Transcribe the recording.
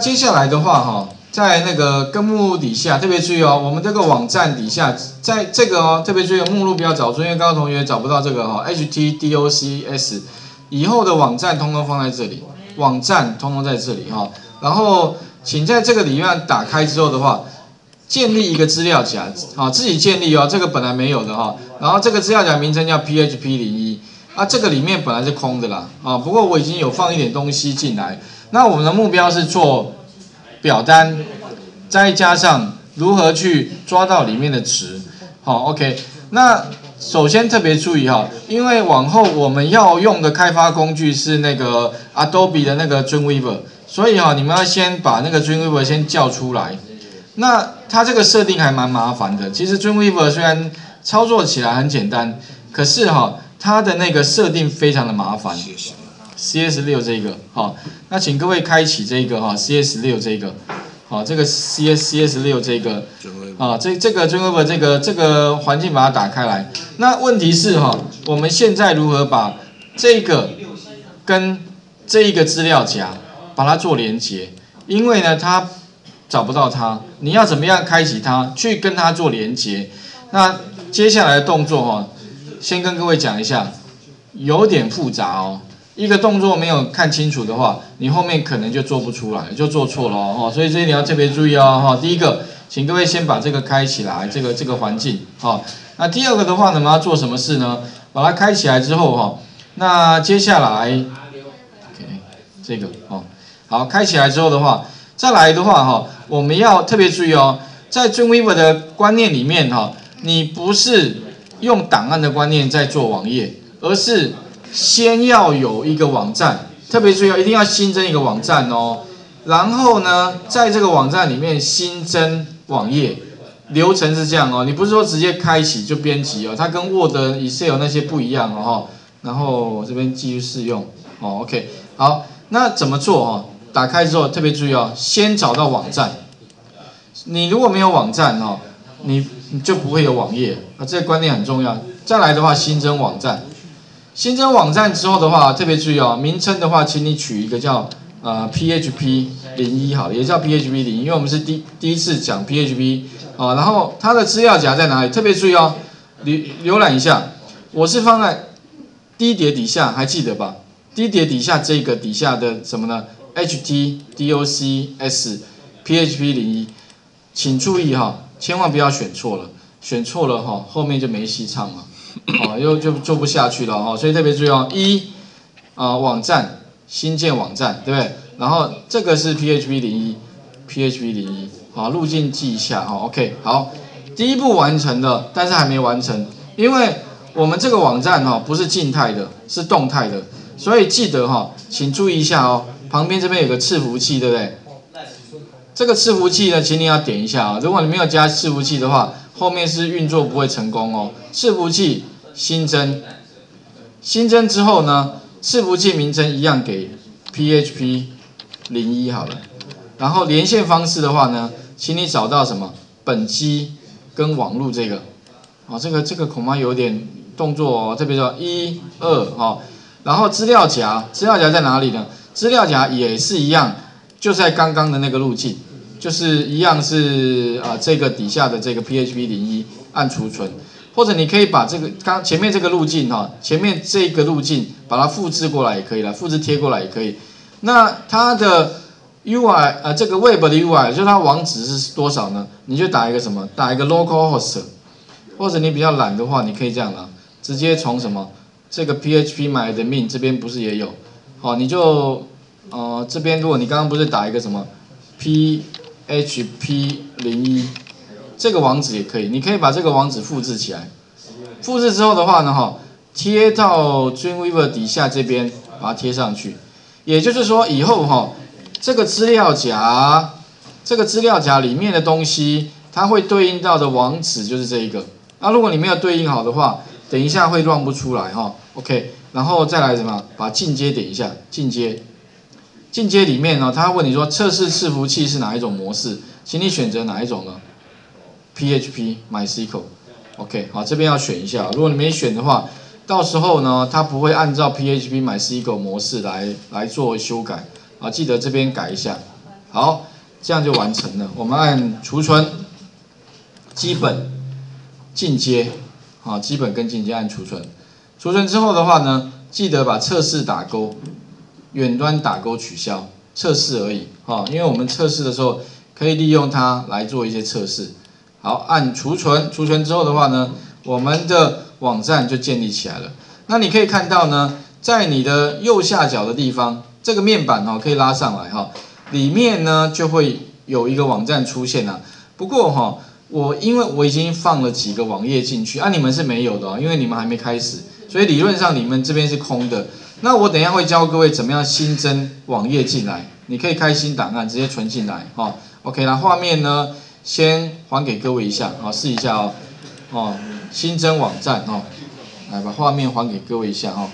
接下来的话哈，在那个根目录底下特别注意哦，我们这个网站底下，在这个哦特别注意目录不要找错，因为刚刚同学找不到这个哈，htdocs 以后的网站通通放在这里，网站通通在这里哈。然后请在这个里面打开之后的话，建立一个资料夹啊，自己建立哦，这个本来没有的哈。然后这个资料夹名称叫 php 零一啊，这个里面本来是空的啦啊，不过我已经有放一点东西进来。那我们的目标是做表单，再加上如何去抓到里面的值，好，OK。那首先特别注意哈，因为往后我们要用的开发工具是那个 Adobe 的那个 Dreamweaver，所以哈，你们要先把那个 Dreamweaver 先叫出来。那它这个设定还蛮麻烦的，其实 Dreamweaver 虽然操作起来很简单，可是哈，它的那个设定非常的麻烦。CS 六这个，好，那请各位开启这个哈，CS 六这个，好，这个 CS CS 六这个，啊，这这个 Dreamweaver 这个这个环境把它打开来。那问题是哈，我们现在如何把这个跟这一个资料夹把它做连接？因为呢，它找不到它，你要怎么样开启它，去跟它做连接？那接下来的动作哈，先跟各位讲一下，有点复杂哦。一个动作没有看清楚的话，你后面可能就做不出来，就做错了哦。所以这一点要特别注意哦。哈，第一个，请各位先把这个开起来，这个这个环境。好，那第二个的话呢，我们要做什么事呢？把它开起来之后哈，那接下来，OK，这个哦，好，开起来之后的话，再来的话哈，我们要特别注意哦，在 Dreamweaver 的观念里面哈，你不是用档案的观念在做网页，而是。先要有一个网站，特别注意，一定要新增一个网站哦。然后呢，在这个网站里面新增网页，流程是这样哦。你不是说直接开启就编辑哦，它跟 Word、Excel 那些不一样哦。然后我这边继续试用哦。OK，好，那怎么做哦？打开之后特别注意哦，先找到网站。你如果没有网站哦，你你就不会有网页啊。这个观念很重要。再来的话，新增网站。新增网站之后的话，特别注意哦，名称的话，请你取一个叫呃 PHP 零一好，也叫 PHP 零，因为我们是第第一次讲 PHP 啊。然后它的资料夹在哪里？特别注意哦，浏浏览一下，我是放在第一叠底下，还记得吧？第一叠底下这个底下的什么呢？HTDOCS PHP 零一，请注意哈，千万不要选错了，选错了哈，后面就没戏唱了。哦，又就做不下去了哦，所以特别注意哦，一啊网站新建网站，对不对？然后这个是 PHP 零一，PHP 零一，好，路径记一下哈，OK，好，第一步完成了，但是还没完成，因为我们这个网站哈不是静态的，是动态的，所以记得哈，请注意一下哦，旁边这边有个伺服器，对不对？这个伺服器呢，请你要点一下啊，如果你没有加伺服器的话。后面是运作不会成功哦。伺服器新增，新增之后呢，伺服器名称一样给 PHP 零一好了。然后连线方式的话呢，请你找到什么本机跟网络这个，啊，这个这个恐怕有点动作哦，特别说一二哈。然后资料夹，资料夹在哪里呢？资料夹也是一样，就在刚刚的那个路径。就是一样是啊，这个底下的这个 PHP 零一按储存，或者你可以把这个刚前面这个路径哈，前面这个路径把它复制过来也可以了，复制贴过来也可以。那它的 UI 呃，这个 Web 的 UI 就它网址是多少呢？你就打一个什么，打一个 localhost，或者你比较懒的话，你可以这样了，直接从什么这个 PHP my admin 这边不是也有？好，你就呃这边如果你刚刚不是打一个什么 P H P 零一这个网址也可以，你可以把这个网址复制起来。复制之后的话呢，哈，贴到 Dreamweaver 底下这边，把它贴上去。也就是说，以后哈，这个资料夹，这个资料夹里面的东西，它会对应到的网址就是这一个。那如果你没有对应好的话，等一下会乱不出来哈。OK，然后再来什么？把进阶点一下，进阶。进阶里面呢，他问你说测试伺服器是哪一种模式，请你选择哪一种呢？PHP MySQL，OK，好，这边要选一下。如果你没选的话，到时候呢，它不会按照 PHP MySQL 模式来来做修改，啊，记得这边改一下。好，这样就完成了。我们按储存，基本，进阶，啊，基本跟进阶按储存。储存之后的话呢，记得把测试打勾，远端打勾取消，测试而已，哈，因为我们测试的时候可以利用它来做一些测试。好，按储存，储存之后的话呢，我们的网站就建立起来了。那你可以看到呢，在你的右下角的地方，这个面板哈可以拉上来哈，里面呢就会有一个网站出现了。不过哈，我因为我已经放了几个网页进去，啊，你们是没有的哦，因为你们还没开始。所以理论上你们这边是空的，那我等一下会教各位怎么样新增网页进来，你可以开新档案直接存进来，哈，OK 那画面呢先还给各位一下，好试一下哦，哦，新增网站哦，来把画面还给各位一下哦。